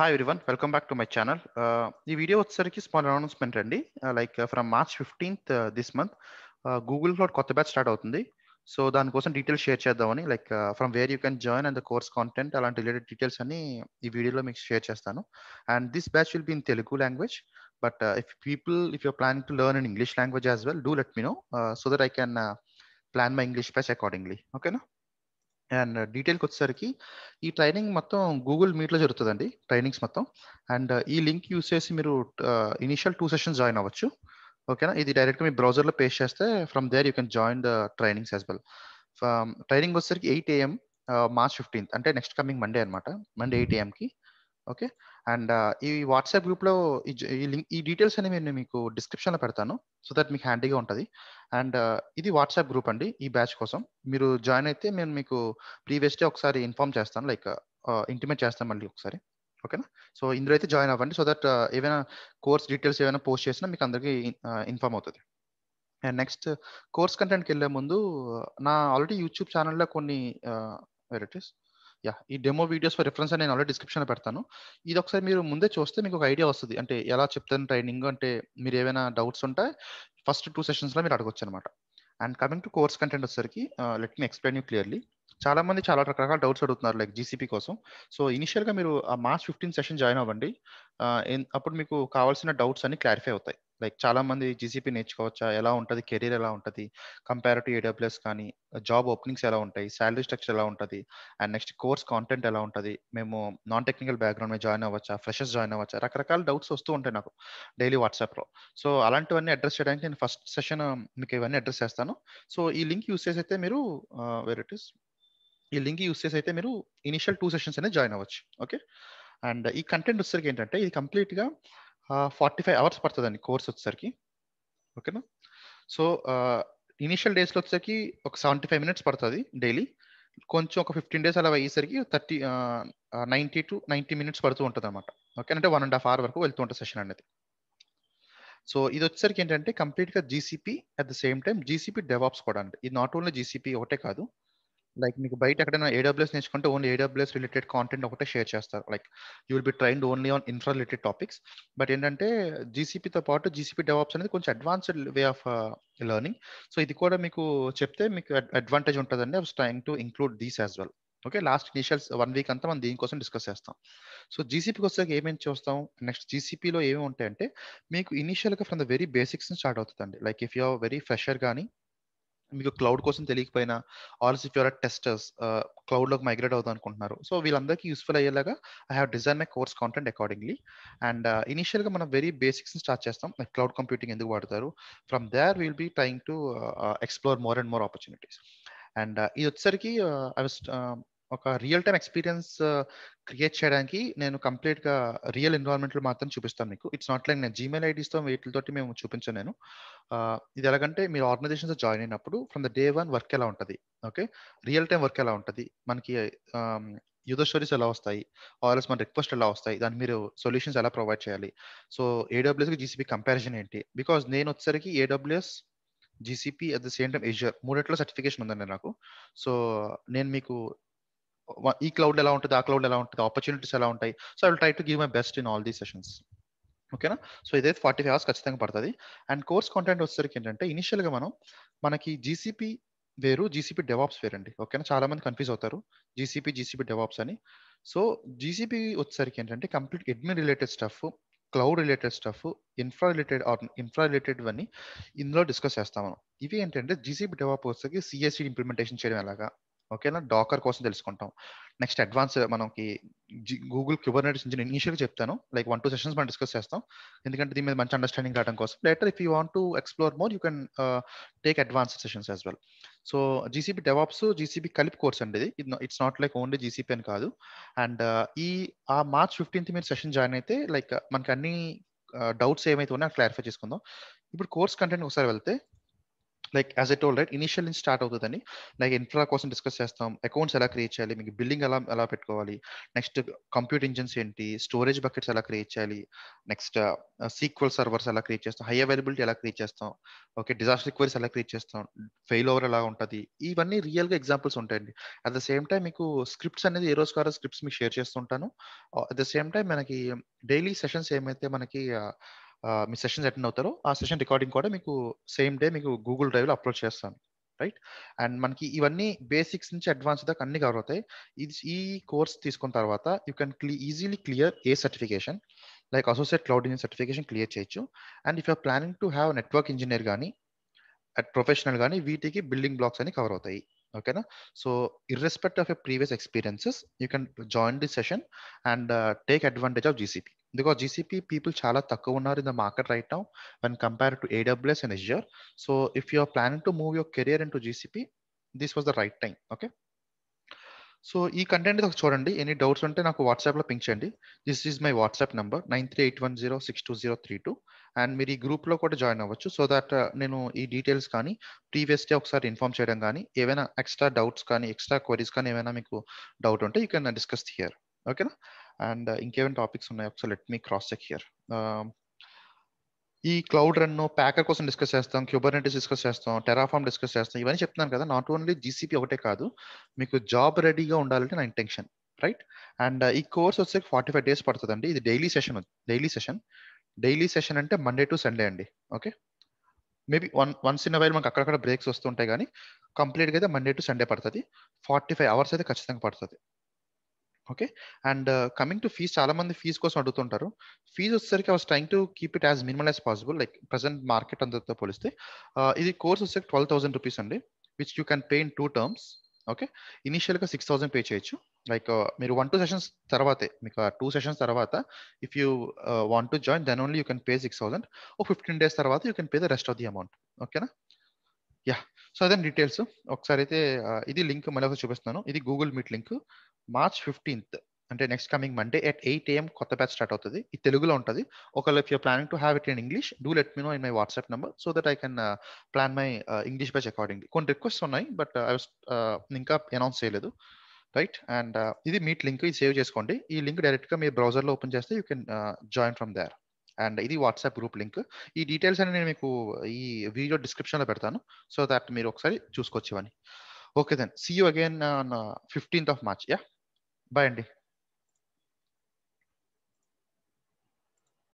Hi everyone welcome back to my channel ఈ video వచ్చేసరికి small announcement అండి. Like from March fifteenth this month Google cloud కొత్త batch start అవుతుంది. So దానికోసం details share చేద్దామని like from where you can join and the course content అలాంటి related details అన్ని ఈ వీడియోలో మీకు షేర్ చేస్తాను. And this batch will be in Telugu language but if people if you're planning to learn in English language as well do let me know so that I can plan my English batch accordingly ఓకేనా and డీటెయిల్కి వచ్చేసరికి ఈ training మొత్తం Google మీట్లో జరుగుతుందండి trainings మొత్తం. And ఈ link use చేసి మీరు ఇనిషియల్ టూ సెషన్స్ జాయిన్ అవ్వచ్చు. ఓకేనా? ఇది డైరెక్ట్గా మీ బ్రౌజర్లో పేస్ట్ చేస్తే from there you can join the trainings as well. Training వచ్చేసరికి ఎయిట్ ఏఎం మార్చ్ ఫిఫ్టీన్త్ అంటే నెక్స్ట్ కమింగ్ మండే అనమాట మండే ఎయిట్ ఏఎంకి ఓకే? అండ్ ఈ వాట్సాప్ గ్రూప్లో ఈ లింక్ ఈ డీటెయిల్స్ అనేవి నేను మీకు డిస్క్రిప్షన్లో పెడతాను సో దట్ మీకు హ్యాండీగా ఉంటుంది. అండ్ ఇది వాట్సాప్ గ్రూప్ అండి ఈ బ్యాచ్ కోసం. మీరు జాయిన్ అయితే నేను మీకు ప్రీవియస్ డే ఒకసారి ఇన్ఫార్మ్ చేస్తాను లైక్ ఇంటిమేట్ చేస్తాను మళ్ళీ ఒకసారి ఓకేనా? సో ఇందులో అయితే జాయిన్ అవ్వండి సో దట్ ఏమైనా కోర్స్ డీటెయిల్స్ ఏమైనా పోస్ట్ చేసినా మీకు అందరికీ ఇన్ఫార్మ్ అవుతుంది. అండ్ నెక్స్ట్ కోర్స్ కంటెంట్కి వెళ్ళే ముందు నా ఆల్రెడీ యూట్యూబ్ ఛానల్లో కొన్ని వెరైటీస్. యా ఈ డెమో వీడియోస్ ఫర్ రిఫరెన్స్ నేను ఆల్రెడీ డిస్క్రిప్షన్ పెడతాను. ఇది ఒకసారి మీరు ముందే చూస్తే మీకు ఒక ఐడియా వస్తుంది. అంటే ఎలా చెప్తాను ట్రైనింగ్ అంటే మీరు ఏమైనా డౌట్స్ ఉంటే ఫస్ట్ టూ సెషన్స్లో మీరు అడగొచ్చు అనమాట and coming to course content వచ్చేసరికి let me explain you clearly చాలా మంది చాలా రకరకాల డౌట్స్ అడుగుతున్నారు లైక్ జీసీపీ కోసం. సో ఇనిషియల్గా మీరు ఆ మార్చ్ ఫిఫ్టీన్ సెషన్ జాయిన్ అవ్వండి. అప్పుడు మీకు కావాల్సిన డౌట్స్ అన్ని క్లారిఫై అవుతాయి. లైక్ చాలా మంది జీసీపీ నేర్చుకోవచ్చా? ఎలా ఉంటుంది? కెరీర్ ఎలా ఉంటుంది? కంపేర్ టు ఏడబ్ల్యూఎస్ కానీ జాబ్ ఓపెనింగ్స్ ఎలా ఉంటాయి? శాలరీ స్ట్రక్చర్ ఎలా ఉంటుంది? అండ్ నెక్స్ట్ కోర్స్ కాంటెంట్ ఎలా ఉంటుంది? మేము నాన్ టెక్నికల్ బ్యాక్గ్రౌండ్ మీద జాయిన్ అవ్వచ్చా? ఫ్రెషర్స్ జాయిన్ అవ్వచ్చా? రకరకాల డౌట్స్ వస్తూ ఉంటాయి నాకు డైలీ వాట్సాప్లో. సో అలాంటివన్నీ అడ్రస్ చేయడానికి నేను ఫస్ట్ సెషన్ మీకు ఇవన్నీ అడ్రస్ చేస్తాను. సో ఈ లింక్ యూస్ చేసి అయితే మీరు వెరైటీస్ ఈ లింక్ యూస్ చేసి అయితే మీరు ఇనిషియల్ టూ సెషన్స్ అనేది జాయిన్ అవ్వచ్చు. ఓకే? అండ్ ఈ కంటెంట్ వచ్చేసరికి ఏంటంటే ఇది కంప్లీట్గా ఫార్టీ ఫైవ్ అవర్స్ పడుతుందండి కోర్స్ వచ్చేసరికి. ఓకేనా సో ఇనిషియల్ డేస్లో వచ్చేసరికి ఒక సెవెంటీ ఫైవ్ మినిట్స్ పడుతుంది డైలీ కొంచెం ఒక ఫిఫ్టీన్ డేస్ అలా అయ్యేసరికి thirty ninety to ninety minutes పడుతూ ఉంటుంది అనమాట ఓకే అంటే వన్ అండ్ హాఫ్ అవర్ వరకు వెళ్తూ ఉంటుంది సెషన్ అనేది. సో ఇది వచ్చేసరికి ఏంటంటే కంప్లీట్గా GCP at the same time GCP DevOps కూడా అండి. ఇది నాట్ ఓన్లీ జీసీపీ ఒకటే కాదు లైక్ మీకు బయట ఎక్కడైనా ఏడబ్ల్యూఎస్ నేర్చుకుంటే ఓన్లీ ఏడబ్ల్యూఎస్ రిలేటెడ్ కాంటెంట్ ఒకటే షేర్ చేస్తారు. Like you will be trained only on infra related topics but ఏంటంటే జీసీపీతో పాటు జీసీపీ డెవాప్స్ అనేది కొంచెం advanced way of learning so ఇది కూడా మీకు చెప్తే మీకు అడ్వాంటేజ్ ఉంటుందండి. I was trying to include these as well okay last initials one week అంతా మనం దీనికోసం డిస్కస్ చేస్తాం. సో జీసీపీకి వచ్చాక ఏమేమి చూస్తాం? నెక్స్ట్ జీసీపీలో ఏమేమి ఉంటాయంటే మీకు ఇనిషియల్గా from the very basics start అవుతుందండి. Like if you very fresher కానీ మీకు క్లౌడ్ కోసం తెలియకపోయినా ఆల్స్ ఇఫ్ యూఆర్ టెస్టర్స్ క్లౌడ్లోకి మైగ్రేట్ అవుదాం అనుకుంటున్నారు. సో వీళ్ళందరికీ యూస్ఫుల్ అయ్యేలాగా I have design my course content accordingly. And ఇనిషియల్గా మనం వెరీ బేసిక్స్ స్టార్ట్ చేస్తాం. లైక్ క్లౌడ్ కంప్యూటింగ్ ఎందుకు వాడతారు? From there will be trying to explore more and more opportunities. And ఇది వచ్చేసరికి ఐ వాస్ ఒక రియల్ టైమ్ ఎక్స్పీరియన్స్ క్రియేట్ చేయడానికి నేను కంప్లీట్గా రియల్ ఎన్విరాన్మెంట్లో మాత్రం చూపిస్తాను మీకు. ఇట్స్ నాట్ లైక్ నేను జీమెయిల్ ఐడీస్తో వీటితోటి మేము చూపించాను నేను. Uh, ఇది ఎలాగంటే మీరు ఆర్గనైజేషన్స్ జాయిన్ అయినప్పుడు from the day one work ఎలా ఉంటుంది? ఓకే రియల్ టైం వర్క్ ఎలా ఉంటుంది? మనకి um, యూజర్ స్టోరీస్ ఎలా వస్తాయి? ఆర్ఎస్ మన రిక్వెస్ట్ ఎలా వస్తాయి? దాన్ని మీరు సొల్యూషన్స్ ఎలా ప్రొవైడ్ చేయాలి? సో ఏడబ్ల్యూఎస్ జీసీపీ కంపారిజన్ ఏంటి? బికాస్ నేను వచ్చేసరికి AWS GCP at the same time Azure మూడిట్లో సర్టిఫికేషన్ ఉందండి నాకు. సో నేను మీకు ఈ క్లౌడ్ ఎలా ఉంటుంది ఆ క్లౌడ్ ఎలా ఉంటుంది ఆపర్చునిటీస్ ఎలా ఉంటాయి. So I will try to give my best in all the sessions ఓకేనా సో ఇదైతే ఫార్టీ ఫైవ్ అవర్స్ ఖచ్చితంగా పడుతుంది. అండ్ కోర్స్ కంటెంట్ వచ్చేసరికి ఏంటంటే ఇనిషియల్గా మనం మనకి జీసీపీ వేరు జీసీపీ డెవాప్స్ వేరండి. ఓకేనా చాలా మంది కన్ఫ్యూజ్ అవుతారు. జీసీపీ జీసీపీ డెవాప్స్ అని. సో జీసీపీ వచ్చేసరికి ఏంటంటే complete admin related stuff cloud related stuff infra related or infra related ఇవన్నీ ఇందులో డిస్కస్ చేస్తాం మనం. ఇవి ఏంటంటే జీసీపీ డెవాప్ వచ్చేసరికి సిఎస్సి ఇంప్లిమెంటేషన్ చేయడం ఎలాగా? ఓకేనా? డాకర్ కోసం తెలుసుకుంటాం. నెక్స్ట్ అడ్వాన్స్ మనకి గూగుల్ క్యూబర్నెటిస్ ఇంజిన్ ఇనిషియల్గా చెప్తాను. లైక్ వన్ టూ సెషన్స్ మనం డిస్కస్ చేస్తాం. ఎందుకంటే దీని మీద మంచి అండర్స్టాండింగ్ రావడం కోసం. Later if you want to explore more you can take advance sessions as well so GCB DevOps GCB కలిపి కోర్స్ అండి ఇది. It's not like only GCP అని కాదు. అండ్ uh, ఈ ఆ మార్చ్ ఫిఫ్టీన్త్ మీరు సెషన్ జాయిన్ అయితే లైక్ మనకి అన్ని uh, డౌట్స్ ఏమైతే ఉన్నాయో క్లారిఫై చేసుకుందాం. ఇప్పుడు కోర్స్ కంటెంట్ ఒకసారి వెళ్తే like as I told right initial నుంచి స్టార్ట్ అవుతుందని లైక్ ఇన్ఫ్రా కోసం డిస్కస్ చేస్తాం. అకౌంట్స్ ఎలా క్రియేట్ చేయాలి? మీకు బిల్డింగ్ ఎలా ఎలా పెట్టుకోవాలి? నెక్స్ట్ కంప్యూటర్ ఇంజిన్స్ ఏంటి? స్టోరేజ్ బకెట్స్ ఎలా క్రియేట్ చేయాలి? నెక్స్ట్ సీక్వల్ సర్వర్స్ ఎలా క్రియేట్ చేస్తాం? హై అవైలబిలిటీ ఎలా క్రియేట్ చేస్తాం? ఓకే డిజాస్టర్ రిక్వైరీస్ ఎలా క్రియేట్ చేస్తాం? ఫెయిల్ ఓవర్ ఎలా ఉంటుంది? ఇవన్నీ రియల్గా ఎగ్జాంపుల్స్ ఉంటాయండి. అట్ ద సేమ్ టైం మీకు స్క్రిప్ట్స్ అనేది ఏ రోజు కారో స్క్రిప్ట్స్ మీకు షేర్ చేస్తుంటాను. అట్ ద సేమ్ టైం మనకి డైలీ సెషన్స్ ఏమైతే మనకి మీ సెషన్స్ అటెండ్ అవుతారో ఆ సెషన్ రికార్డింగ్ కూడా మీకు సేమ్ డే మీకు గూగుల్ డ్రైవ్లో అప్లోడ్ చేస్తాను. రైట్ అండ్ మనకి ఇవన్నీ బేసిక్స్ నుంచి అడ్వాన్స్ దాకా అన్ని కవర్ అవుతాయి. ఇది ఈ కోర్స్ తీసుకున్న తర్వాత you can క్లీ easily clear a certification like associate cloud engineer certification clear చేయొచ్చు. And if your planning to have network engineer కానీ అట్ ప్రొఫెషనల్ కానీ వీటికి బిల్డింగ్ బ్లాక్స్ అని కవర్ అవుతాయి. ఓకేనా so irrespect of a previous experiences you can join the session and take advantage of GCP because GCP people చాలా తక్కువ ఉన్నారు in the market right now one compare to AWS and Azure so if you are planning to move your career in to GCP this was the right time okay so ఈ content చూడండి. Any doubts ఉంటే నాకు వాట్సాప్లో ping చేయండి. This is my WhatsApp number nine three eight one zero six two zero three two and మీరు ఈ గ్రూప్లో కూడా జాయిన్ అవ్వచ్చు. సో దట్ నేను ఈ డీటెయిల్స్ కానీ ప్రీవియస్ డే ఒకసారి ఇన్ఫార్మ్ చేయడం కానీ ఏమైనా ఎక్స్ట్రా డౌట్స్ కానీ ఎక్స్ట్రా క్వరీస్ కానీ ఏమైనా మీకు డౌట్ ఉంటే యూ కెన్ డిస్కస్ హియర్ ఓకేనా అండ్ uh, ఇంకేమైనా టాపిక్స్ ఉన్నాయి? ఒకసారి let me cross check here ఈ క్లౌడ్ రన్ ప్యాకర్ కోసం డిస్కస్ చేస్తాం క్యూబర్నెటిస్ డిస్కస్ చేస్తాం టెరాఫామ్ డిస్కస్ చేస్తాం ఇవన్నీ చెప్తున్నాను కదా. నాట్ ఓన్లీ జీసీపీ ఒకటే కాదు మీకు జాబ్ రెడీగా ఉండాలంటే నా ఇంటెన్షన్ రైట్ అండ్ ఈ కోర్స్ వచ్చే ఫార్టీ ఫైవ్ డేస్ పడుతుందండి. ఇది daily session daily session daily session అంటే మండే టు సండే అండి okay maybe one once in a while మనకు అక్కడక్కడ బ్రేక్స్ వస్తుంటాయి కానీ కంప్లీట్గా అయితే మండే టు సండే పడుతుంది. ఫార్టీ ఫైవ్ అవర్స్ అయితే ఖచ్చితంగా పడుతుంది. Okay? And coming to fees చాలా మంది ఫీజ్ కోసం అడుగుతుంటారు. ఫీజ్ వచ్చేసరికి was trying to keep it as minimal as possible like present market అందరితో పోలిస్తే. ఇది కోర్స్ వచ్చేసరికి ట్వెల్వ్ థౌసండ్ రూపీస్ అండి which you can pay in two terms okay? ఇనిషియల్గా సిక్స్ థౌసండ్ పే చేయొచ్చు. లైక్ మీరు వన్ టూ సెషన్స్ తర్వాతే మీకు టూ సెషన్స్ తర్వాత if you want to join then only you can pay six thousand oh fifteen days తర్వాత you can pay the rest of the amount ఓకేనా? Yeah so అదే details ఒకసారి అయితే ఇది link మళ్ళీ ఒకసారి చూపిస్తున్నాను. ఇది Google Meet link March fifteenth అంటే next coming Monday at eight AM కొత్త బ్యాచ్ స్టార్ట్ అవుతుంది. ఇది తెలుగులో ఉంటుంది. ఒకవేళ if you planning to have it in English do let me know in my WhatsApp number so that I can plan my English batch accordingly కొన్ని request ఉన్నాయి but I was ఇంకా announce చేయలేదు. Right and ఇది meet link ఇది save చేసుకోండి. ఈ link డైరెక్ట్గా మీ బ్రౌజర్లో ఓపెన్ చేస్తే you can join from there and ఇది వాట్సాప్ గ్రూప్ లింక్. ఈ డీటెయిల్స్ అని నేను మీకు ఈ వీడియో డిస్క్రిప్షన్లో పెడతాను. సో దట్ మీరు ఒకసారి చూసుకోవచ్చు ఇవన్నీ. Okay then. See you again on fifteenth of March yeah bye అండి.